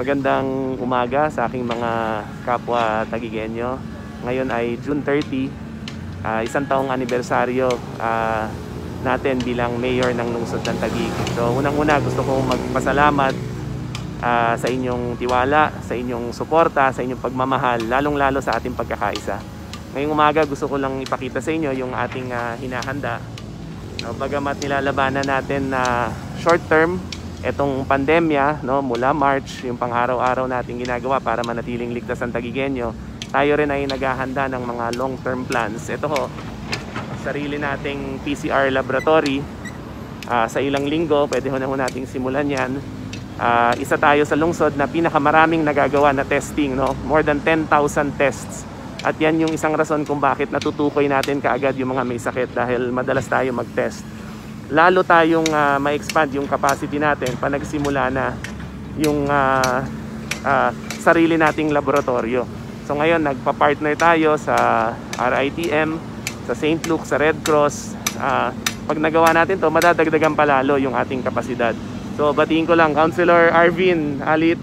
Magandang umaga sa aking mga kapwa Tagigenyo. Ngayon ay June 30, ah, isang taong anibersaryo ah, natin bilang mayor ng lungsod ng Taguig. So unang-una gusto kong magpasalamat ah, sa inyong tiwala, sa inyong suporta, sa inyong pagmamahal, lalong-lalo sa ating pagkakaisa. Ngayong umaga gusto ko lang ipakita sa inyo yung ating ah, hinahanda. No, bagamat nilalabanan natin na short term etong pandemya no mula March yung pang-araw-araw nating ginagawa para manatiling ligtas ang Tagigenyo tayo rin ay naghahanda ng mga long term plans. Ito ho sarili nating PCR laboratory. Ah, sa ilang linggo pwede ho na ho nating simulan yan. Ah, isa tayo sa lungsod na pinakamaraming nagagawa na testing no? More than 10,000 tests. At yan yung isang rason kung bakit natutukoy natin kaagad yung mga may sakit dahil madalas tayo mag-test lalo tayong ah, ma-expand yung capacity natin pa nagsimula na yung ah, ah, sarili nating laboratorio. So ngayon nagpa-partner tayo sa RITM, sa St. Luke, sa Red Cross. Ah, pag nagawa natin to, madadagdagan palalo yung ating kapasidad. So batiin ko lang, Councilor Arvin Alit.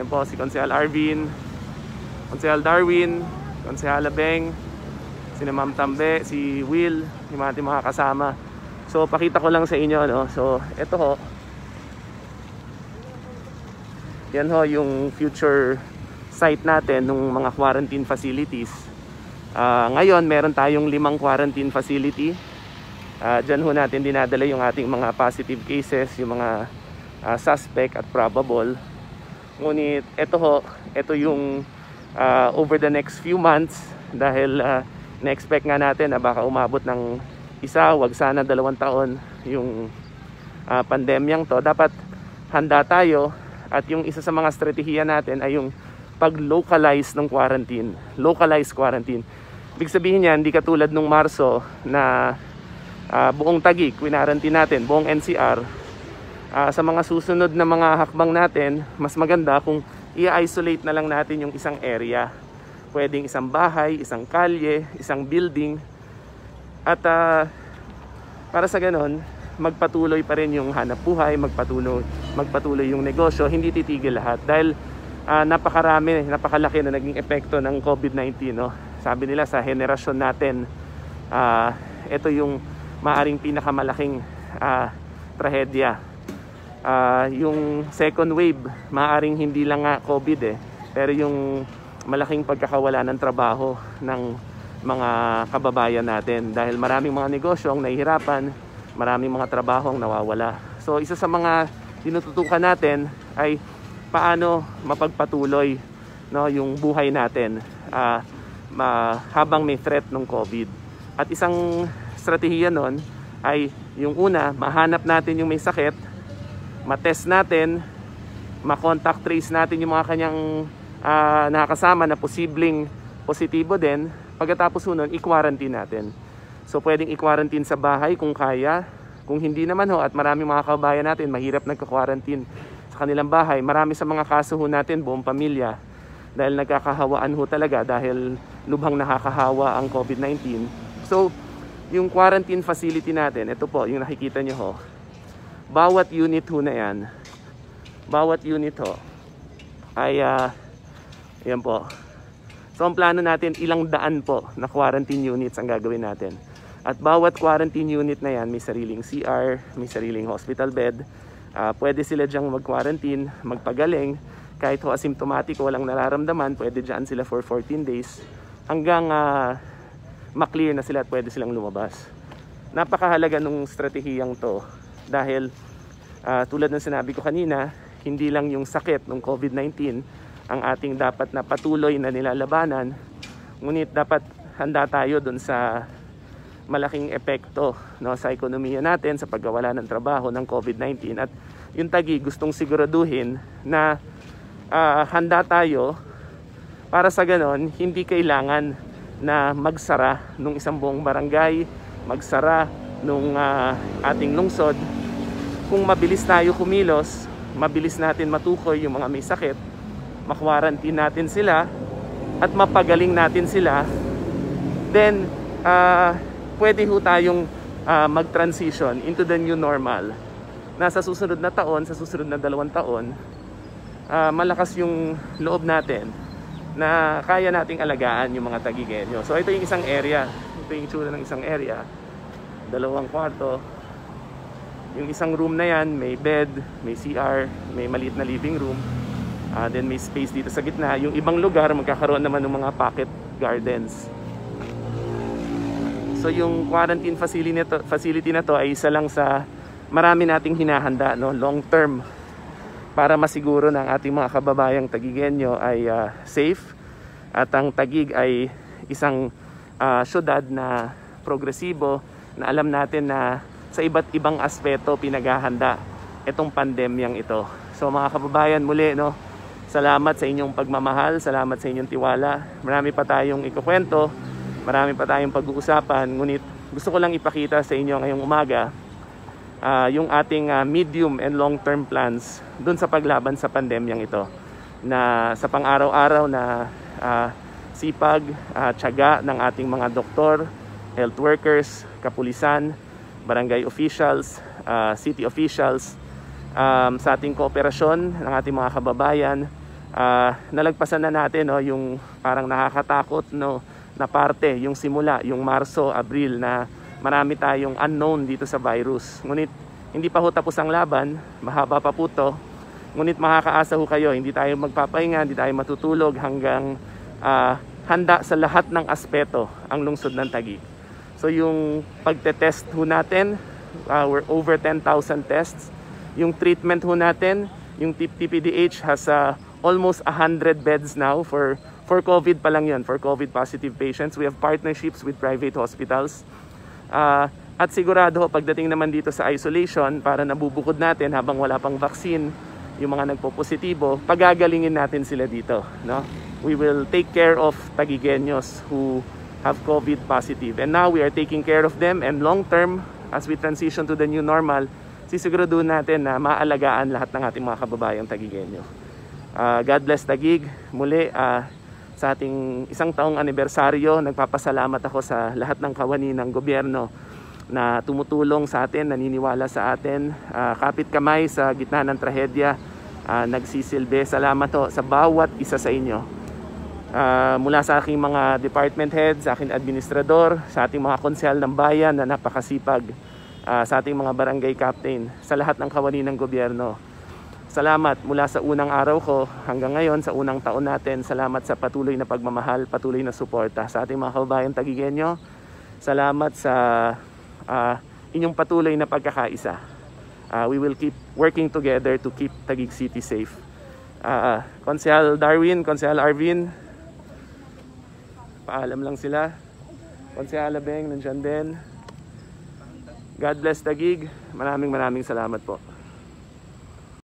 Yan po si Councilor Arvin, Councilor Darwin, Councilor Beng, si Ma'am Tambe, si Will, yung mga ating mga kasama. So pakita ko lang sa inyo no. So ito ho. Yan ho yung future site natin ng mga quarantine facilities. Ah, ngayon meron tayong limang quarantine facility. Ah, Diyan ho natin dinadala yung ating mga positive cases, yung mga ah, suspect at probable. Ngunit ito ho, ito yung ah, over the next few months dahil ah, na-expect nga natin na baka umabot ng isa, wag sana dalawang taon yung ah, pandemyang to. Dapat handa tayo at yung isa sa mga strategiya natin ay yung pag-localize ng quarantine. Localize quarantine. Ibig sabihin niyan, hindi katulad nung Marso na ah, buong Taguig, quinarantine natin, buong NCR. Ah, sa mga susunod na mga hakbang natin, mas maganda kung i-isolate na lang natin yung isang area. Pwedeng isang bahay, isang kalye, isang building. At ah, para sa ganon, magpatuloy pa rin yung hanap buhay, magpatuloy, magpatuloy yung negosyo, hindi titigil lahat. Dahil ah, napakarami, napakalaki na naging epekto ng COVID-19. No? Sabi nila sa henerasyon natin, ah, ito yung maaring pinakamalaking ah, trahedya. Ah, yung second wave, maaring hindi lang nga COVID eh, pero yung malaking pagkakawala ng trabaho ng mga kababayan natin dahil maraming mga negosyo ang nahihirapan, maraming mga trabaho ang nawawala. So isa sa mga tinututukan natin ay paano mapagpatuloy no yung buhay natin ah, ma- habang may threat ng COVID. At isang strategiya nun ay yung una, mahanap natin yung may sakit, matest natin, ma-contact trace natin yung mga kanyang ah, nakakasama na posibleng positibo din. Pagkatapos nun, i-quarantine natin. So pwedeng i-quarantine sa bahay kung kaya. Kung hindi naman ho at maraming mga kabayan natin mahirap nagka-quarantine sa kanilang bahay. Marami sa mga kaso ho natin buong pamilya dahil nagkakahawaan ho talaga dahil lubhang nakakahawa ang COVID-19. So yung quarantine facility natin, ito po yung nakikita nyo ho. Bawat unit ho na yan, bawat unit ho ay ah, yan po. So ang plano natin ilang daan po na quarantine units ang gagawin natin. At bawat quarantine unit na yan may sariling CR, may sariling hospital bed. Ah, pwede sila diyang mag-quarantine, magpagaling. Kahit ho asymptomatic, walang nararamdaman, pwede dyan sila for 14 days. Hanggang ah, maklear na sila at pwede silang lumabas. Napakahalaga nung stratehiyang to dahil ah, tulad ng sinabi ko kanina, hindi lang yung sakit ng COVID-19 ang ating dapat na patuloy na nilalabanan, ngunit dapat handa tayo dun sa malaking epekto no, sa ekonomiya natin sa pagkawala ng trabaho ng COVID-19 at yung tagi gustong siguraduhin na ah, handa tayo para sa ganon hindi kailangan na magsara nung isang buong barangay, magsara nung ah, ating lungsod. Kung mabilis tayo kumilos, mabilis natin matukoy yung mga may sakit, makwarantin natin sila at mapagaling natin sila, then ah, pwede ho tayong ah, mag-transition into the new normal. Na sa susunod na taon, sa susunod na dalawang taon, ah, malakas yung loob natin na kaya nating alagaan yung mga tagigenyo. So ito yung isang area. Ito yung itsura ng isang area. Dalawang kwarto. Yung isang room na yan, may bed, may CR, may maliit na living room. Ah, then may space dito sa gitna. Yung ibang lugar, magkakaroon naman ng mga pocket gardens. So yung quarantine facility na to, facility na to ay isa lang sa marami nating hinahanda no long term para masiguro ng ating mga kababayang tagigenyo ay ah, safe at ang Tagig ay isang ah, syudad na progresibo na alam natin na sa iba't ibang aspeto pinaghahanda itong pandemyang ito. So mga kababayan muli no, salamat sa inyong pagmamahal, salamat sa inyong tiwala. Marami pa tayong ikukwento, marami pa tayong pag-uusapan, ngunit gusto ko lang ipakita sa inyo ngayong umaga ah, yung ating ah, medium and long term plans dun sa paglaban sa pandemyang ito na sa pang-araw-araw na ah, sipag, ah, tiyaga ng ating mga doktor, health workers, kapulisan, barangay officials, ah, city officials, um, sa ating kooperasyon ng ating mga kababayan, ah, nalagpasan na natin no, yung parang nakakatakot no, na parte, yung simula, yung Marso, Abril na marami tayong unknown dito sa virus. Ngunit hindi pa ho tapos ang laban, mahaba pa po to. Ngunit makakaasa ho kayo, hindi tayo magpapahinga, hindi tayo matutulog hanggang ah, handa sa lahat ng aspeto ang lungsod ng Taguig. So yung pagte-test ho natin, uh, we're over 10,000 tests. Yung treatment ho natin, yung TPDH has uh, almost 100 beds now for for COVID pa lang 'yon, for COVID positive patients. We have partnerships with private hospitals. Ah, at sigurado pagdating naman dito sa isolation, para nabubukod natin habang wala pang vaccine, yung mga nagpo-positibo, pagagalingin natin sila dito. No? We will take care of Tagigenyos who have COVID positive. And now we are taking care of them and long term, as we transition to the new normal, sisiguraduhin natin na maalagaan lahat ng ating mga kababayang Tagigenyo. Ah, God bless Tagig. Muli, ah, sa ating isang taong anibersaryo, nagpapasalamat ako sa lahat ng kawani ng gobyerno na tumutulong sa atin, naniniwala sa atin, ah, kapit kamay sa gitna ng trahedya, ah, nagsisilbi. Salamat ho sa bawat isa sa inyo. Ah, mula sa aking mga department heads, sa aking administrador, sa ating mga konsyal ng bayan na napakasipag, ah, sa ating mga barangay captain, sa lahat ng kawani ng gobyerno. Salamat mula sa unang araw ko hanggang ngayon sa unang taon natin. Salamat sa patuloy na pagmamahal, patuloy na suporta sa ating mga kababayan Tagigenyo. Salamat sa ah, inyong patuloy na pagkakaisa. Ah, we will keep working together to keep Taguig City safe. Ah, Konsehal Darwin, Konsehal Arvin, paalam lang sila. Konsehal Beng, nandyan din. God bless Taguig. Maraming maraming salamat po.